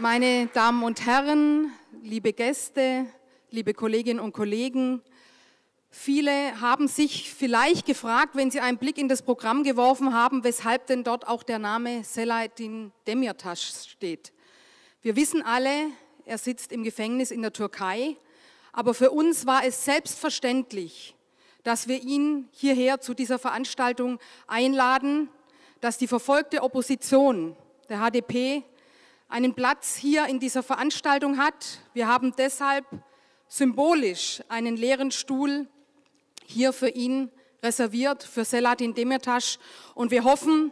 Meine Damen und Herren, liebe Gäste, liebe Kolleginnen und Kollegen, viele haben sich vielleicht gefragt, wenn sie einen Blick in das Programm geworfen haben, weshalb denn dort auch der Name Selahattin Demirtas steht. Wir wissen alle, er sitzt im Gefängnis in der Türkei, aber für uns war es selbstverständlich, dass wir ihn hierher zu dieser Veranstaltung einladen, dass die verfolgte Opposition der HDP einen Platz hier in dieser Veranstaltung hat. Wir haben deshalb symbolisch einen leeren Stuhl hier für ihn reserviert, für Selatin Demirtas. Und wir hoffen,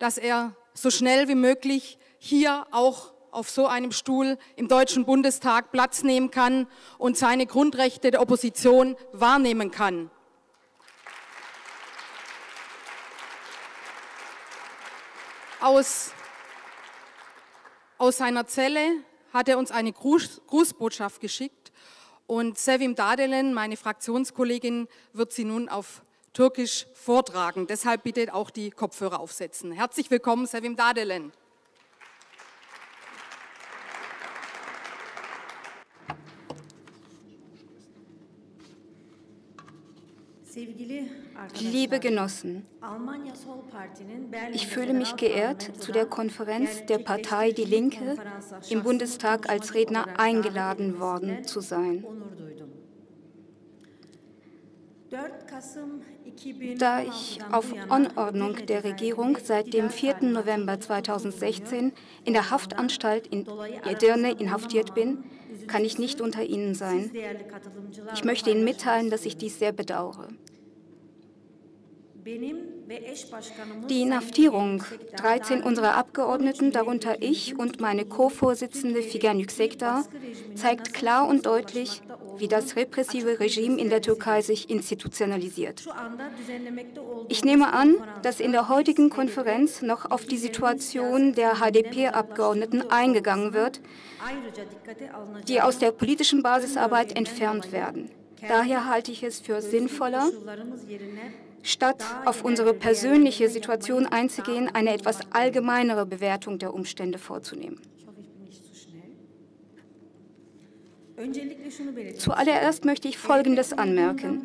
dass er so schnell wie möglich hier auch auf so einem Stuhl im Deutschen Bundestag Platz nehmen kann und seine Grundrechte der Opposition wahrnehmen kann. Aus aus seiner Zelle hat er uns eine Gruß, Grußbotschaft geschickt und Sevim Dadelen, meine Fraktionskollegin, wird sie nun auf Türkisch vortragen. Deshalb bitte auch die Kopfhörer aufsetzen. Herzlich willkommen, Sevim Dadelen. Liebe Genossen, ich fühle mich geehrt, zu der Konferenz der Partei Die Linke im Bundestag als Redner eingeladen worden zu sein. Da ich auf Anordnung der Regierung seit dem 4. November 2016 in der Haftanstalt in Edirne inhaftiert bin, kann ich nicht unter Ihnen sein. Ich möchte Ihnen mitteilen, dass ich dies sehr bedauere. Die Inhaftierung 13 unserer Abgeordneten, darunter ich und meine Co-Vorsitzende Figen Yüksekdağ, zeigt klar und deutlich, wie das repressive Regime in der Türkei sich institutionalisiert. Ich nehme an, dass in der heutigen Konferenz noch auf die Situation der HDP-Abgeordneten eingegangen wird, die aus der politischen Basisarbeit entfernt werden. Daher halte ich es für sinnvoller, statt auf unsere persönliche Situation einzugehen, eine etwas allgemeinere Bewertung der Umstände vorzunehmen. Zuallererst möchte ich Folgendes anmerken.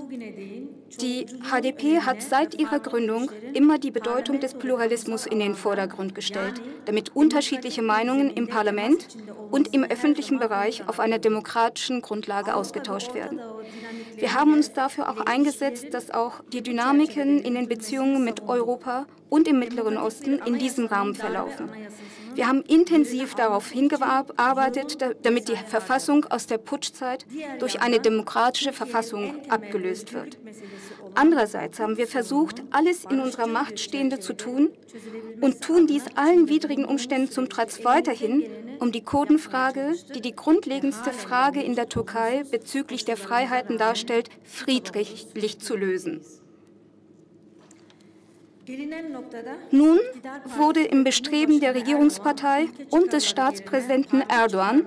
Die HDP hat seit ihrer Gründung immer die Bedeutung des Pluralismus in den Vordergrund gestellt, damit unterschiedliche Meinungen im Parlament und im öffentlichen Bereich auf einer demokratischen Grundlage ausgetauscht werden. Wir haben uns dafür auch eingesetzt, dass auch die Dynamiken in den Beziehungen mit Europa und im Mittleren Osten in diesem Rahmen verlaufen. Wir haben intensiv darauf hingearbeitet, damit die Verfassung aus der Putschzeit durch eine demokratische Verfassung abgelöst wird. Andererseits haben wir versucht, alles in unserer Macht Stehende zu tun und tun dies allen widrigen Umständen zum Trotz weiterhin, um die Kurdenfrage, die die grundlegendste Frage in der Türkei bezüglich der Freiheiten darstellt, friedlich zu lösen. Nun wurde im Bestreben der Regierungspartei und des Staatspräsidenten Erdogan,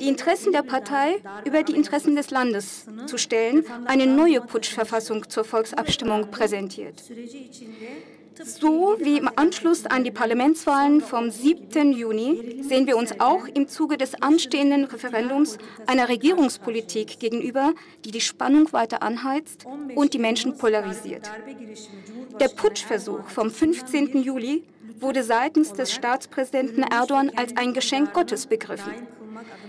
die Interessen der Partei über die Interessen des Landes zu stellen, eine neue Putschverfassung zur Volksabstimmung präsentiert. So wie im Anschluss an die Parlamentswahlen vom 7. Juni sehen wir uns auch im Zuge des anstehenden Referendums einer Regierungspolitik gegenüber, die die Spannung weiter anheizt und die Menschen polarisiert. Der Putschversuch vom 15. Juli wurde seitens des Staatspräsidenten Erdogan als ein Geschenk Gottes begriffen.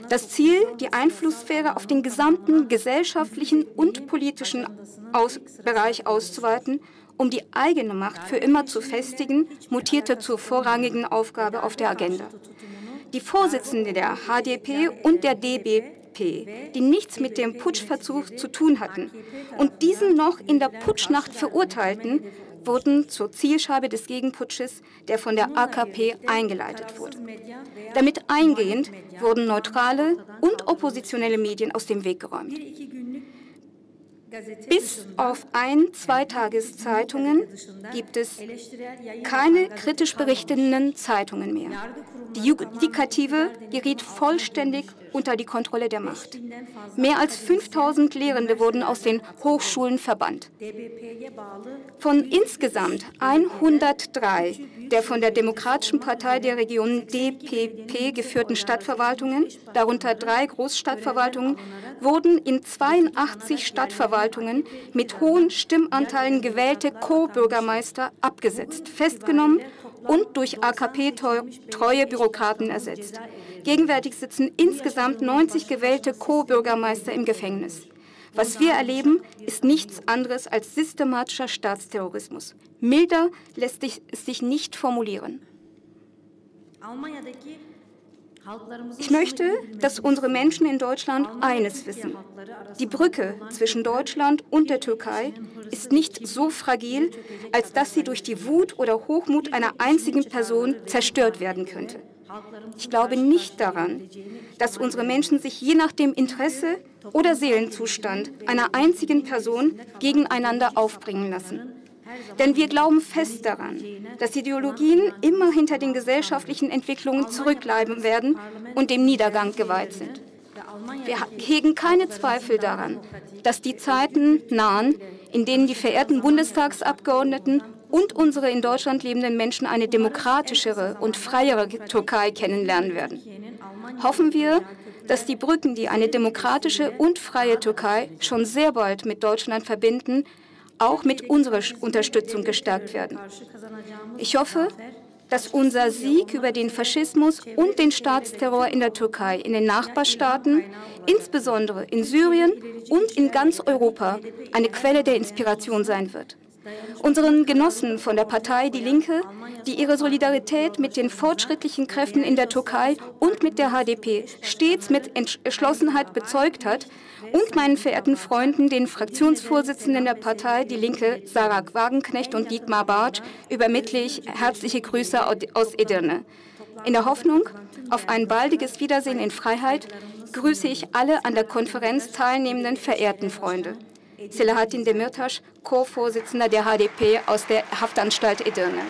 Das Ziel, die Einflusssphäre auf den gesamten gesellschaftlichen und politischen Aus Bereich auszuweiten um die eigene Macht für immer zu festigen, mutierte zur vorrangigen Aufgabe auf der Agenda. Die Vorsitzenden der HDP und der DBP, die nichts mit dem Putschversuch zu tun hatten und diesen noch in der Putschnacht verurteilten, wurden zur Zielscheibe des Gegenputsches, der von der AKP eingeleitet wurde. Damit eingehend wurden neutrale und oppositionelle Medien aus dem Weg geräumt. Bis auf ein, zwei Tageszeitungen gibt es keine kritisch berichtenden Zeitungen mehr. Die Judikative geriet vollständig unter die Kontrolle der Macht. Mehr als 5000 Lehrende wurden aus den Hochschulen verbannt. Von insgesamt 103 der von der Demokratischen Partei der Region DPP geführten Stadtverwaltungen, darunter drei Großstadtverwaltungen, wurden in 82 Stadtverwaltungen mit hohen Stimmanteilen gewählte Co-Bürgermeister abgesetzt, festgenommen und durch AKP-treue Bürokraten ersetzt. Gegenwärtig sitzen insgesamt 90 gewählte Co-Bürgermeister im Gefängnis. Was wir erleben, ist nichts anderes als systematischer Staatsterrorismus. Milder lässt es sich nicht formulieren. Ich möchte, dass unsere Menschen in Deutschland eines wissen. Die Brücke zwischen Deutschland und der Türkei ist nicht so fragil, als dass sie durch die Wut oder Hochmut einer einzigen Person zerstört werden könnte. Ich glaube nicht daran, dass unsere Menschen sich je nach dem Interesse oder Seelenzustand einer einzigen Person gegeneinander aufbringen lassen. Denn wir glauben fest daran, dass Ideologien immer hinter den gesellschaftlichen Entwicklungen zurückbleiben werden und dem Niedergang geweiht sind. Wir hegen keine Zweifel daran, dass die Zeiten nahen, in denen die verehrten Bundestagsabgeordneten und unsere in Deutschland lebenden Menschen eine demokratischere und freiere Türkei kennenlernen werden. Hoffen wir, dass die Brücken, die eine demokratische und freie Türkei schon sehr bald mit Deutschland verbinden, auch mit unserer Unterstützung gestärkt werden. Ich hoffe, dass unser Sieg über den Faschismus und den Staatsterror in der Türkei, in den Nachbarstaaten, insbesondere in Syrien und in ganz Europa, eine Quelle der Inspiration sein wird. Unseren Genossen von der Partei Die Linke, die ihre Solidarität mit den fortschrittlichen Kräften in der Türkei und mit der HDP stets mit Entschlossenheit bezeugt hat, und meinen verehrten Freunden, den Fraktionsvorsitzenden der Partei Die Linke, Sarah Wagenknecht und Dietmar Bartsch, übermittle ich herzliche Grüße aus Edirne. In der Hoffnung auf ein baldiges Wiedersehen in Freiheit grüße ich alle an der Konferenz teilnehmenden verehrten Freunde. Selahattin Demirtas, Co-Vorsitzender der HDP aus der Haftanstalt Edirne.